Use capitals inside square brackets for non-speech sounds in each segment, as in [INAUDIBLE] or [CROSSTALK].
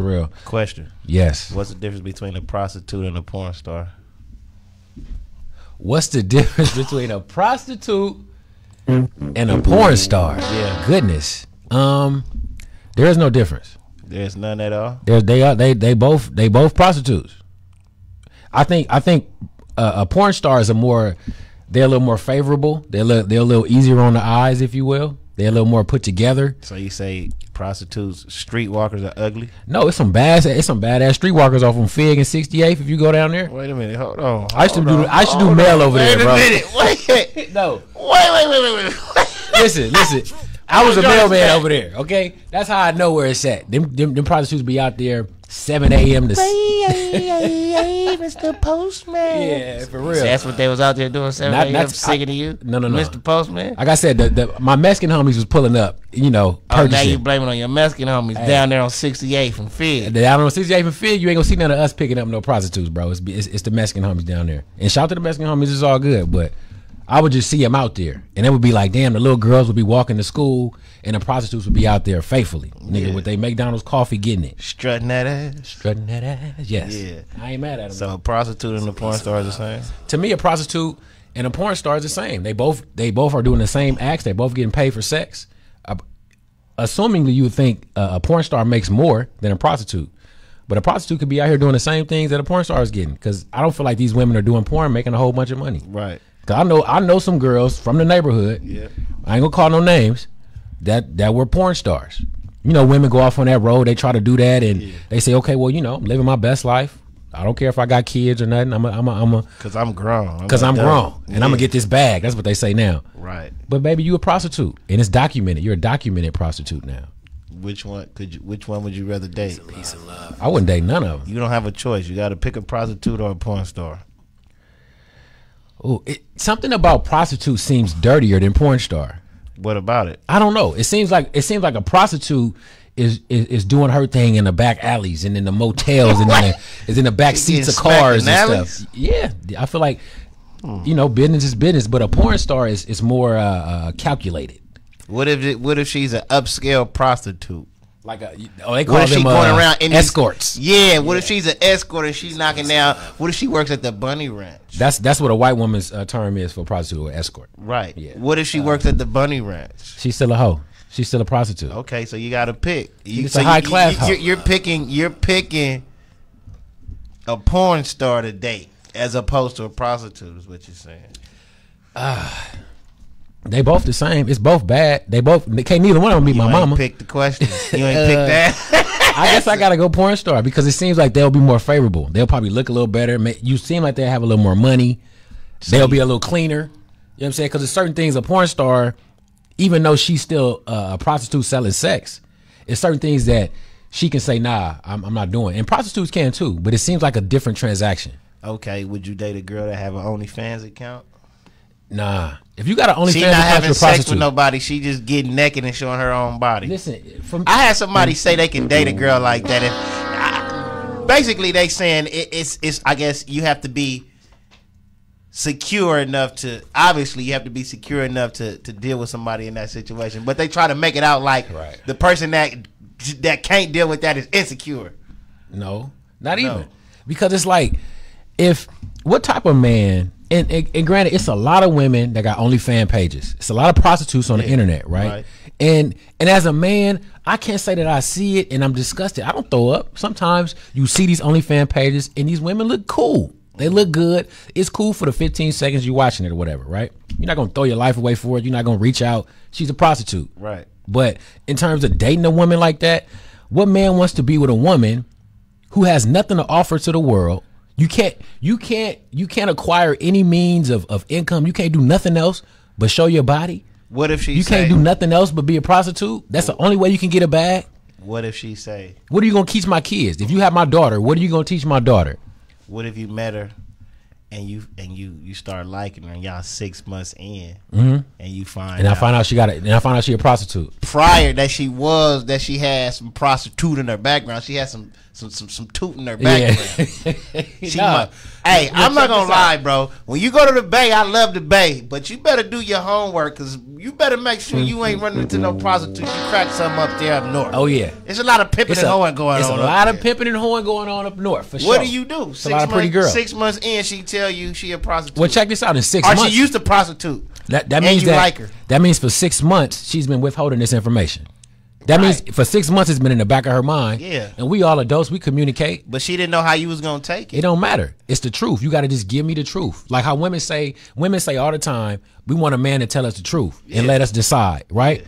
real. Question: Yes. What's the difference between a prostitute and a porn star? What's the difference between a prostitute and a porn star? Yeah. Goodness. Um, there is no difference. There's none at all. There's they are they they both they both prostitutes. I think I think uh, a porn star is a more they're a little more favorable. They're a little, they're a little easier on the eyes, if you will. They're a little more put together. So you say prostitutes, streetwalkers are ugly? No, it's some bad it's some badass streetwalkers off on Fig and 68th if you go down there. Wait a minute. Hold on. I used to hold do I to do hold mail on. over Wait there, a minute. Wait. [LAUGHS] No, Wait, wait, wait, wait, wait. listen, listen. I was a mailman over there. Okay, that's how I know where it's at. Them them, them prostitutes be out there 7 a.m. to [LAUGHS] Mr. Postman. yeah for real. So that's what they was out there doing. Seven Not- a.m. that's- singing I- to you. No, no, no. Mr. Postman. Like I said, the, the my Mexican homies was pulling up. You know, Oh, now you blaming on your Mexican homies down there on 68 from Fig. Down on 68 and Fig, you ain't gonna see none of us picking up no prostitutes, bro. It's, it's, it's the Mexican homies down there. And shout out to the Mexican homies, it's all good. But I would just see them out there, and it would be like, damn, the little girls would be walking to school, and the prostitutes would be out there faithfully, nigga, Yeah. with they McDonald's coffee, getting it, Strutting that ass. strutting that ass. Yes, Yeah. I ain't mad at them. So a prostitute and a porn star is the same? to me, a prostitute and a porn star is the same. They both they both are doing the same acts. They both getting paid for sex. Uh, assumingly, you would think uh, a porn star makes more than a prostitute, but a prostitute could be out here doing the same things that a porn star is getting. Because I don't feel like these women are doing porn making a whole bunch of money. Right. Cause I know I know some girls from the neighborhood. Yeah. I ain't gonna call no names. That that were porn stars. You know, women go off on that road. They try to do that, and they say, okay, well, you know, I'm living my best life. I don't care if I got kids or nothing. I'm a, I'm a, I'm a, Because I'm grown. Cause I'm adult. grown and I'm gonna get this bag. That's what they say now. Right. But baby, you a prostitute, and it's documented. You're a documented prostitute now. Which one could you? Which one would you rather date? Piece of love. I wouldn't date none of them. You don't have a choice. You got to pick a prostitute or a porn star. Ooh, it, something about prostitute seems dirtier than porn star. What about it? I don't know. It seems like it seems like a prostitute is is, is doing her thing in the back alleys and in the motels and in the, [LAUGHS] is in the back seats of cars and alleys? stuff. Yeah, I feel like you know business is business, but a porn star is is more uh, uh, calculated. What if it, What if she's an upscale prostitute? Like a oh they call What if them she going uh, around in escorts. Yeah. What if she's an escort and she's knocking down? What if she works at the Bunny Ranch? That's that's what a white woman's uh, term is for prostitute or escort. Right. Yeah. What if she works at the Bunny Ranch? She's still a hoe. She's still a prostitute. Okay, so you got to pick. You, It's so a high you- class You, you're, you're picking. You're picking a porn star to date as opposed to a prostitute. Is what you're saying? They both the same. It's both bad. They both they can't neither one of them be You my ain't mama. Pick the question. You ain't [LAUGHS] picked that. I guess I gotta go porn star because it seems like they'll be more favorable. They'll probably look a little better. You seem like they have a little more money. They'll be a little cleaner. You know what I'm saying? Because there's certain things a porn star, even though she's still uh, a prostitute selling sex, it's certain things that she can say, "Nah, I'm, I'm not doing." And prostitutes can too, but it seems like a different transaction. okay, would you date a girl that have an OnlyFans account? Nah, if you got an OnlyFans She not having sex with nobody. She just getting naked and showing her own body. Listen, from I had somebody say they can date a girl like that. If I, basically they saying it, it's it's I guess you have to be secure enough to obviously you have to be secure enough to to deal with somebody in that situation. But they try to make it out like Right. the person that that can't deal with that is insecure. No, not No. even because it's like if what type of man and, and, and granted it's a lot of women that got OnlyFans pages. It's a lot of prostitutes on the internet, right? right. And and as a man, I can't say that I see it and I'm disgusted. I don't throw up. Sometimes you see these OnlyFans pages and these women look cool. They look good. It's cool for the 15 seconds you're watching it or whatever, right? You're not gonna throw your life away for it. You're not gonna reach out. She's a prostitute. Right. But in terms of dating a woman like that, what man wants to be with a woman who has nothing to offer to the world? You can't you can't you can't acquire any means of, of income. You can't do nothing else but show your body. What if she You say, can't do nothing else but be a prostitute. That's the only way you can get a bag. What if she say, What are you gonna teach my kids? If you have my daughter, what are you gonna teach my daughter? what if you met her and you and you you start liking her, and y'all six months in, and you find Mm-hmm. And I out find out she got it. And I find out she a prostitute. prior that she was that she had some prostitute in her background. She had some some some, some toot in her background. [LAUGHS] She Nah. might- hey, Yeah, I'm not gonna this out. lie, bro. When you go to the Bay, I love the Bay, but you better do your homework because you better make sure you ain't running into no prostitutes. You crack something up there up north. Oh yeah. It's a lot of pimping It's and a, hoeing going it's on. a up lot of pimping and hoeing going on up north for sure. What do you do? It's a lot of pretty girls. Six months in, she tell you she a prostitute. Well, check this out. In six or months, she used to prostitute. that, that means you that like her. that means for six months she's been withholding this information. That means for six months it's been in the back of her mind. Yeah. And we all adults, we communicate. But she didn't know how you was gonna take It it. don't matter. It's the truth. You got to just give me the truth. Like how women say, women say all the time, we want a man to tell us the truth and let us decide, right?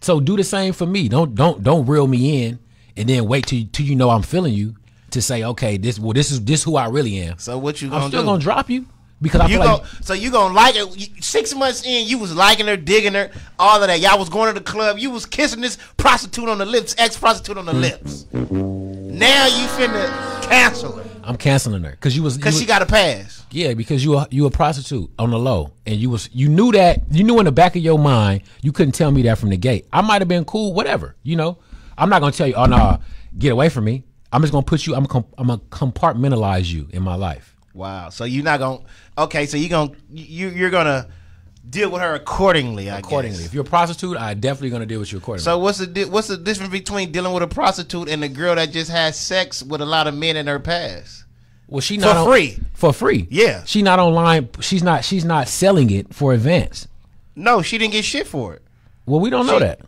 So do the same for me. Don't don't don't reel me in and then wait till till you know I'm feeling you to say, okay, this well this is this who I really am. So what you gonna I'm still do? gonna drop you because I You feel go, like so you gonna like it. Six months in, you was liking her, digging her, all of that. Y'all was going to the club. You was kissing this prostitute on the lips, ex prostitute on the lips. Now you finna cancel her I'm canceling her because you was because she got a pass. Yeah, because you a, you a prostitute on the low, and you was you knew that you knew in the back of your mind you couldn't tell me that from the gate. I might have been cool, whatever. You know, I'm not gonna tell you, oh no, get away from me. I'm just gonna put you. I'm gonna, I'm gonna compartmentalize you in my life. Wow. So you're not gonna. Okay. So you're gonna you you're gonna deal with her accordingly. I Accordingly, guess. if you're a prostitute, I definitely gonna deal with you accordingly. So what's the what's the difference between dealing with a prostitute and a girl that just has sex with a lot of men in her past? well, she for not on- free. for free. Yeah. she not online. She's not. She's not selling it for advance. No, she didn't get shit for it. Well, we don't know She- that.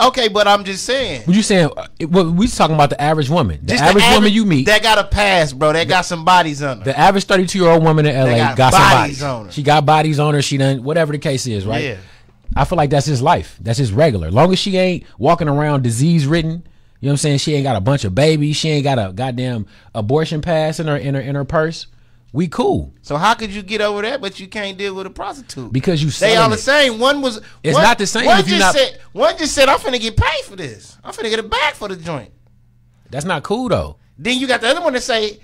Okay, but I'm just saying. What you saying? What we talking about the average woman. The Just average woman you meet. that got a pass, bro. That got some bodies on her. The average 32 year old woman in LA got got, some bodies bodies on her. She got bodies on her. She done whatever the case is, right? Yeah. I feel like that's his life. That's his regular. Long as she ain't walking around disease ridden, you know what I'm saying? She ain't got a bunch of babies. She ain't got a goddamn abortion pass in her in her in her purse. We cool So how could you get over that, but you can't deal with a prostitute? because you they all the same. One was. It's one- not the same One just not- said. One just said, "I'm finna get paid for this. I'm finna get a bag for the joint." That's not cool though. Then you got the other one that say,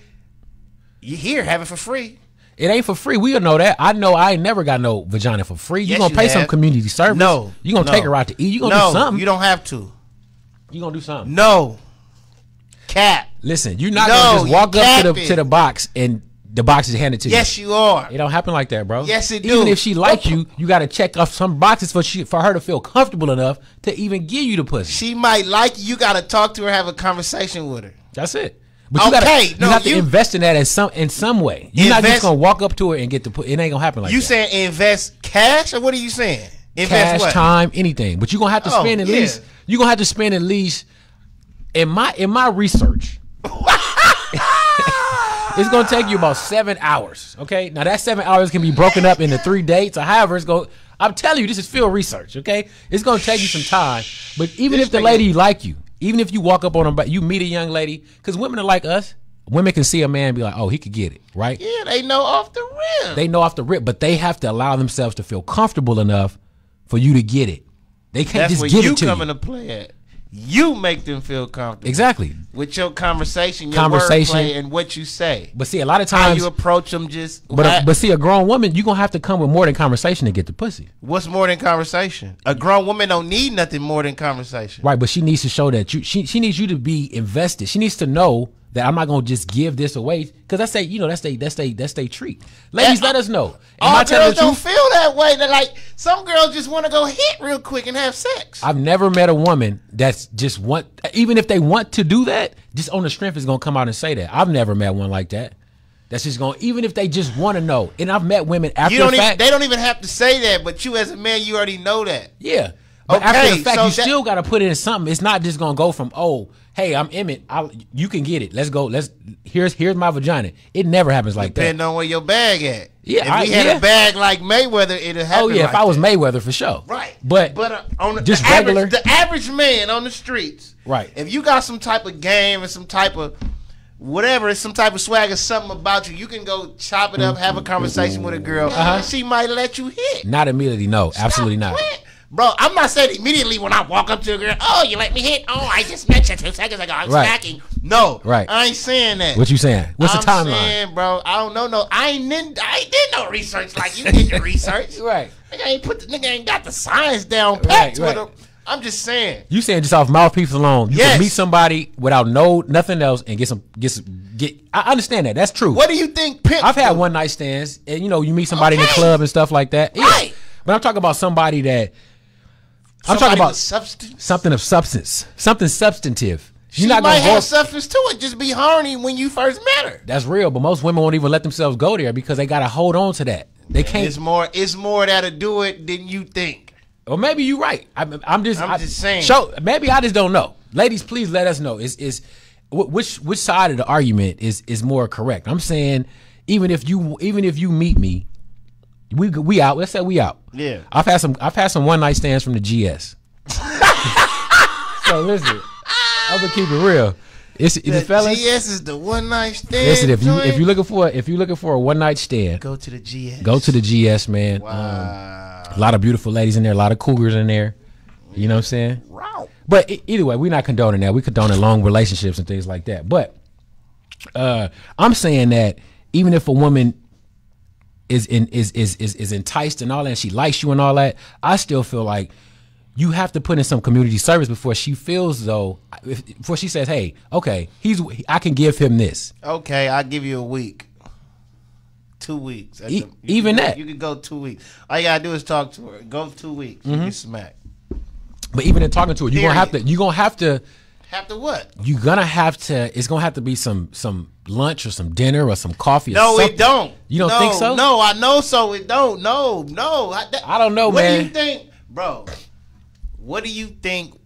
"You here, have it for free." It ain't for free. We all know that. I know I ain't never got no vagina for free. You Yes, gonna you pay some community service. No, You gonna no. take her out to eat. You gonna no, do something. you don't have to. You gonna do something. No, cap. Listen, you're not No, gonna just walk up to the to the box and the box is handed to you. Yes, you are. It don't happen like that, bro. Yes, it Even do. if she like you, you got to check off some boxes for she for her to feel comfortable enough to even give you the pussy. She might like you. You got to talk to her, have a conversation with her. That's it. But you gotta Okay, you no, have to you- invest in that in some in some way. You're not just gonna walk up to her and get the it ain't gonna happen like you that. You saying invest cash or what are you saying? Invest Cash, what? time, anything. But you're gonna have to Oh, spend at yeah. least you're gonna have to spend at least in my in my research. [LAUGHS] It's gonna take you about seven hours. Okay, now that seven hours can be broken up into three dates or however it's going. I'm telling you, this is field research. Okay, it's gonna take you some time. But even This if the lady like you, even if you walk up on her, you meet a young lady, because women are like us. Women can see a man and be like, oh, he could get it, right? Yeah, they know off the rim. They know off the rip, but they have to allow themselves to feel comfortable enough for you to get it. They can't That's just where give you it to come you. into play at. You make them feel comfortable Exactly. with your conversation, your Conversation. and what you say. But see, a lot of times How you approach them, just but but see, a grown woman, you are gonna have to come with more than conversation to get the pussy. what's more than conversation? A grown woman don't need nothing more than conversation. Right, but she needs to show that you she she needs you to be invested. She needs to know that I'm not gonna just give this away because I say you know that's they that's they that's they treat. Ladies, let us know. Am All I girls don't feel that way. They're like some girls just want to go hit real quick and have sex. I've never met a woman that's just want even if they want to do that, just on the strength is gonna come out and say that. I've never met one like that. That's just going even if they just want to know. And I've met women after you don't the even, fact. they don't even have to say that, but you as a man, you already know that. Yeah. But after the fact, so you that- still got to put it in something. It's not just gonna go from oh, hey, I'm Emmett. I'll, you can get it. Let's go. Let's here's here's my vagina. It never happens like Depending that. Depending on where your bag at. Yeah, if I- we had yeah. a bag like Mayweather, it'd happen. Oh yeah, like if I was that. Mayweather for sure. Right. But but uh, on the, just the average, regular- the average man on the streets. Right. If you got some type of game and some type of whatever, it's some type of swag or something about you, you can go chop it up, have a conversation with a girl. Uh-huh. and She might let you hit. not immediately. No, absolutely not. playing. Bro, I'm not saying immediately when I walk up to a girl, oh, you let me hit? Oh, I just met you two seconds ago. I'm Right. smacking. No, Right. I ain't saying that. What you saying? What's I'm the timeline? saying, bro, I don't know. No, I ain't did, I ain't did no research like you did your [LAUGHS] research. Right. Nigga ain't put the nigga ain't got the science down pat Right, right. it. I'm just saying. You saying just off mouthpiece alone, you Yes. can meet somebody without no nothing else and get some get some get. I understand that. That's true. What do you think pimp I've had do? one night stands, and you know, you meet somebody in the club and stuff like that. Yeah. Right. But I'm talking about somebody that I'm talking about substance. something of substance, something substantive. She You're not might have substance to it. Just be horny when you first met her. That's real, but most women won't even let themselves go there because they gotta hold on to that. They can't. It's more. It's more that'll do it than you think. Or maybe you're right. I'm, I'm just. I'm I- just saying. Show. Maybe I just don't know. Ladies, please let us know. Is is which which side of the argument is is more correct? I'm saying even if you even if you meet me, we we out. Let's say we out. Yeah. I've had some. I've had some one night stands from the GS. so listen, I'm gonna keep it real. It's, it's The fellas. GS is the one night stand. Listen, if you if joint. you looking for if you looking for a one night stand, go to the GS, go to the GS man. Um, Wow. a lot of beautiful ladies in there, a lot of cougars in there. You know what I'm saying? Wow. But either way, we're not condoning that. We condoning long relationships and things like that. But uh, I'm saying that even if a woman is in is is is is enticed and all that, and she likes you and all that, I still feel like you have to put in some community service before she feels though if, before she says, "Hey, okay, he's I can give him this." Okay, I'll give you a week. Two weeks. E- the- even go- that. You can go two weeks. All you gotta do is talk to her. Go two weeks. Mm-hmm. You smack. But even in talking to her, you're gonna have to you're gonna have to Have to what? you're gonna have to it's gonna have to be some some lunch or some dinner or some coffee or No, it don't. You don't No, think so? No, I know so. It don't. No, no. I, that- I don't know, what man. do you think, bro? What do you think?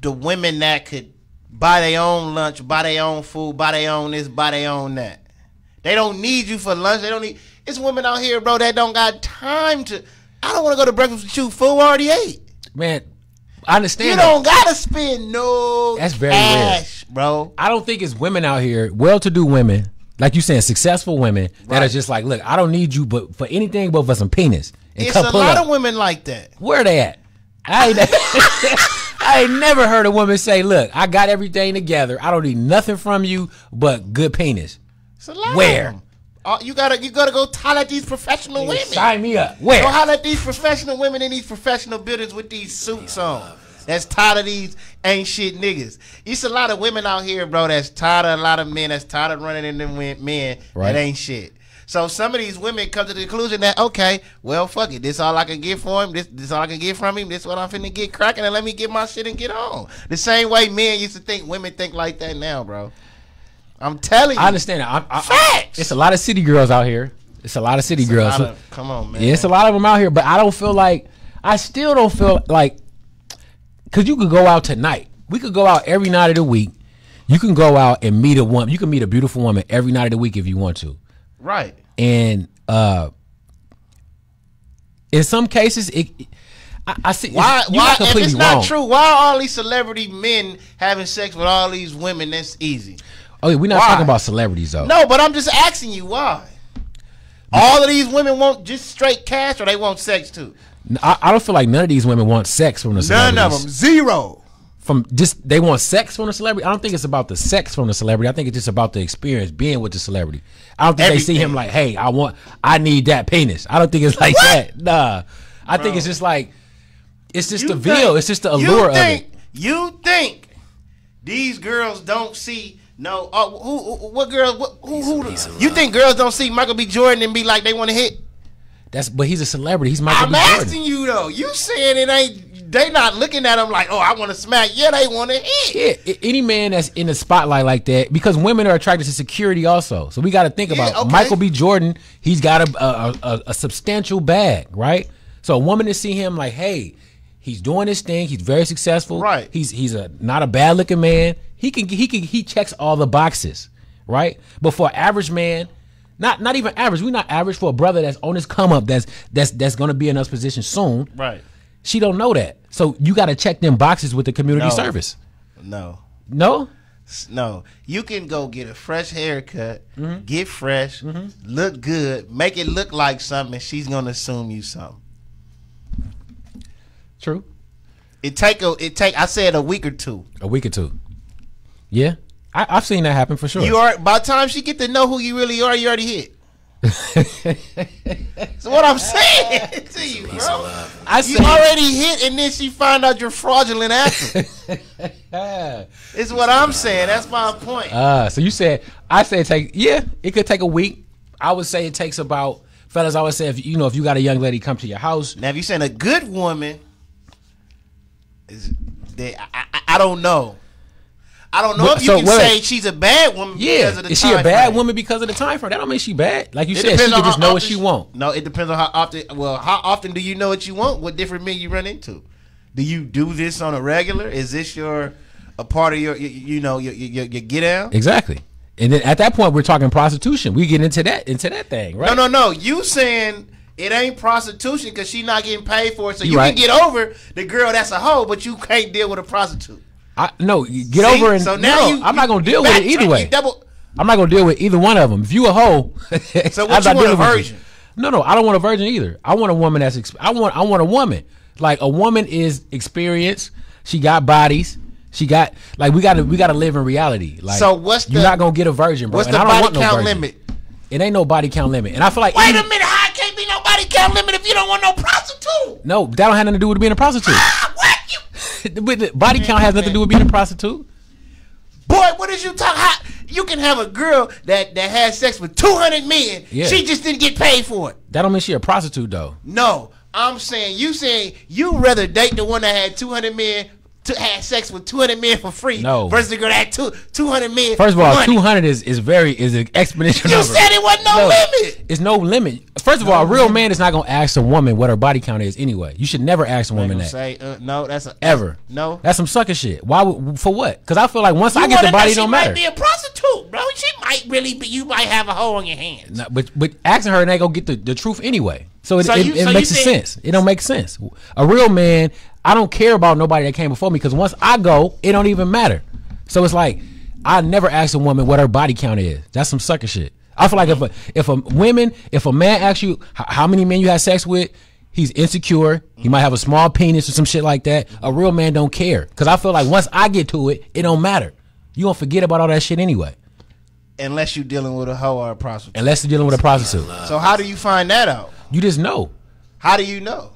The women that could buy their own lunch, buy their own food, buy their own this, buy their own that. They don't need you for lunch. They don't need. It's women out here, bro, that don't got time to. I don't want to go to breakfast with you. Food already ate. Man, I understand You that. don't gotta spend no That's very cash, bro. I don't think it's women out here, well-to-do women, like you saying, successful women that are just like, look, I don't need you, but for anything but for some penis and It's a lot up. of women like that. Where they at? I ain't, [LAUGHS] I ain't never heard a woman say, look, I got everything together. I don't need nothing from you but good penis. It's a lot Where? Uh, you gotta you gotta go holler at these professional women. Sign me up. Where? Go holler at these professional women in these professional buildings with these suits on. That's tired of these ain't shit niggas. It's a lot of women out here, bro. That's tired of a lot of men. That's tired of running into men Right. that ain't shit. So some of these women come to the conclusion that okay, well fuck it, this all I can get for him. This this all I can get from him. This what I'm finna get cracking and let me get my shit and get on. The same way men used to think women think like that now, bro. I'm telling you. I understand that. I, I, I, Facts. it's a lot of city girls out here. It's a lot of city It's girls. of- come on, man. Yeah, it's a lot of them out here, but I don't feel like I still don't feel like because you could go out tonight. We could go out every night of the week. You can go out and meet a woman. You can meet a beautiful woman every night of the week if you want to. Right. And uh in some cases, it. I, I see. Why? Why? If it's not wrong. true, why are all these celebrity men having sex with all these women? That's easy. Okay, we're not Why? talking about celebrities though. No, but I'm just asking you why. All of these women want just straight cash, or they want sex too. I, I don't feel like none of these women want sex from the None of them, zero. from just they want sex from the celebrity. I don't think it's about the sex from the celebrity. I think it's just about the experience being with the celebrity. I don't think they see him like, hey, I want, I need that penis. I don't think it's like that. Nah, I think it's just like, it's just the veal. think- It's just the you allure of it. You think these girls don't see? No, uh, who, who? What girl? What, who? who you think girls don't see Michael B. Jordan and be like they want to hit? That's but he's a celebrity. He's Michael I'm B. Jordan. asking you though. You saying it ain't? They not looking at him like, oh, I want to smack. Yeah, they want to hit. Yeah, any man that's in the spotlight like that, because women are attracted to security also. So we got to think Yeah, about okay. Michael B. Jordan. He's got a a, a a substantial bag, right? So a woman to see him like, hey, he's doing his thing. He's very successful. Right. He's he's a not a bad looking man. He can he can he checks all the boxes, right? But for an average man. Not, not even average. We're not average for a brother that's on his come up. That's that's that's gonna be in us position soon. Right. She don't know that. So you got to check them boxes with the community No. service. No. No, No, you can go get a fresh haircut, Mm-hmm. get fresh, look good, make it look like something, and she's gonna assume you something. True. It take a it take I said a week or two. A week or two. Yeah. I, I've seen that happen for sure. You are by the time she get to know who you really are, you already hit. [LAUGHS] That's what I'm saying [LAUGHS] to you, bro. I You already hit, and then she find out you're fraudulent after. [LAUGHS] It's what I'm saying. That's my point. Uh, so you said I said take yeah, it could take a week. I would say it takes about fellas. I would say if you know if you got a young lady come to your house, Now, if you're saying a good woman, is they, I, I, don't know. I don't know But- if you so can say she's a bad woman yeah, because of the is she a bad frame. woman because of the time frame? That don't mean she bad. Like you It said, she can just know what she want. No, it depends on how often. Well, how often do you know what you want? What different men you run into? Do you do this on a regular? Is this your a part of your you, you know your, your your get down? Exactly. And then at that point, we're talking prostitution. We get into that into that thing, right? No, no, no. You saying it ain't prostitution because she not getting paid for it, so You right. can get over the girl that's a hoe, but you can't deal with a prostitute. I, no, you get See? over and so now no, you, I'm not gonna deal with it either way. double- I'm not gonna deal with either one of them. If you a hoe, [LAUGHS] So what you want, a dealing with you. virgin? No, no, I don't want a virgin either. I want a woman that's. Exp- I want. I want a woman like a woman is experienced. She got bodies. She got like we got to we got to live in reality. Like So what's you're not gonna get a virgin, bro. What's the I don't body want no count limit? It ain't no body count limit, and I feel like Wait even- a minute, can't be no body count limit if you don't want no prostitute? No, that don't have nothing to do with being a prostitute. Ah, what you? [LAUGHS] Body count has nothing to do with being a prostitute. Boy, what is you talking? You can have a girl that that has sex with two hundred men. Yeah. She just didn't get paid for it. That don't mean she a prostitute though. No, I'm saying you saying you rather date the one that had two hundred men. Had sex with 200 men for free No. versus the girl that had two, 200 men First of all, money. two hundred is is very is an exponential You number. said it wasn't no limit. It's no limit. First of all, a real man is not gonna ask a woman what her body count is anyway. You should never ask a woman that say, uh, no, that's a, ever. No, that's some sucker shit. Why? would- For what? Because I feel like once I get the wanna know body, it she don't might matter. be a prostitute, bro. She might really be. You might have a hole on your hands. No, but but asking her and they gonna get the, the truth anyway. So it, So it, you- it so makes think- sense. It don't make sense. A real man, I don't care about nobody that came before me because once I go, it don't even matter. So it's like I never ask a woman what her body count is. That's some sucker shit. I feel like if a if a women if a man asks you how many men you had sex with, he's insecure. He might have a small penis or some shit like that. A real man don't care because I feel like once I get to it, it don't matter. You gonna forget about all that shit anyway, Unless you're dealing with a hoe or a prostitute. unless you're dealing with a prostitute. So how do you find that out? You just know. How do you know?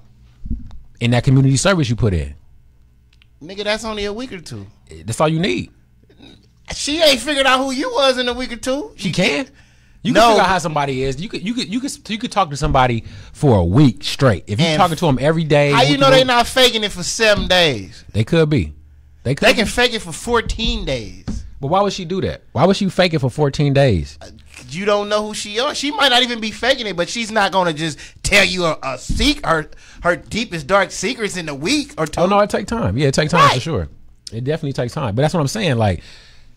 In that community service you put in. Nigga, that's only a week or two. That's all you need. She ain't figured out who you was in a week or two. She can. You can No. figure out how somebody is. You could you could you could you could talk to somebody for a week straight. If you And talking to them every day, How you know they week, not faking it for seven days? They could be. They could. They be. can fake it for 14 days. But why would she do that? Why would she fake it for 14 days? Uh, You don't know who she is. She might not even be faking it, but she's not gonna just tell you a, a secret, her her deepest dark secrets in a week or two. Oh no, it take time. Yeah, it take time for sure. It definitely takes time. But that's what I'm saying. Like,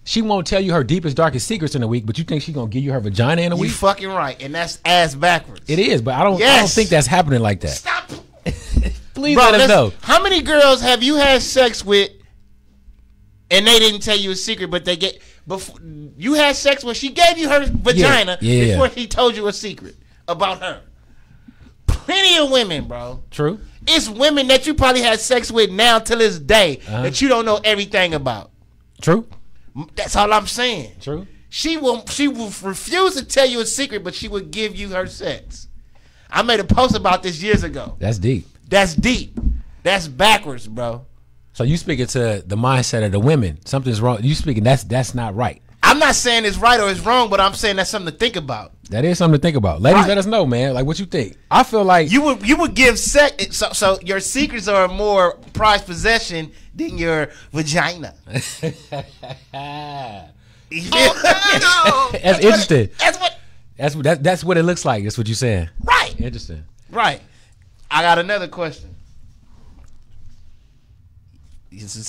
she won't tell you her deepest, darkest secrets in a week, but you think she's gonna give you her vagina in a week. you week? fucking right, and that's ass backwards. it is, but I don't. I don't think that's happening like that. Stop. [LAUGHS] Please Bro, let's- know. How many girls have you had sex with, and they didn't tell you a secret, but they get before you had sex with? She gave you her vagina Yeah, yeah. before she told you a secret about her. Plenty of women, bro. True. It's women that you probably had sex with now till this day Uh-huh. that you don't know everything about. True. That's all I'm saying. True. She will she will refuse to tell you a secret, but she will give you her sex. I made a post about this years ago. That's deep. That's deep. That's backwards, bro. So you speaking to the mindset of the women. Something's wrong. You speaking that's that's not right. I'm not saying it's right or it's wrong, but I'm saying that's something to think about. That is something to think about. Ladies, Right. let us know, man. Like what you think. I feel like You would you would give sex so so your secrets are more prized possession than your vagina. [LAUGHS] Oh, no. [LAUGHS] that's interesting. That's what That's what that, that's what it looks like. That's what you're saying. right. Interesting. Right. I got another question. This is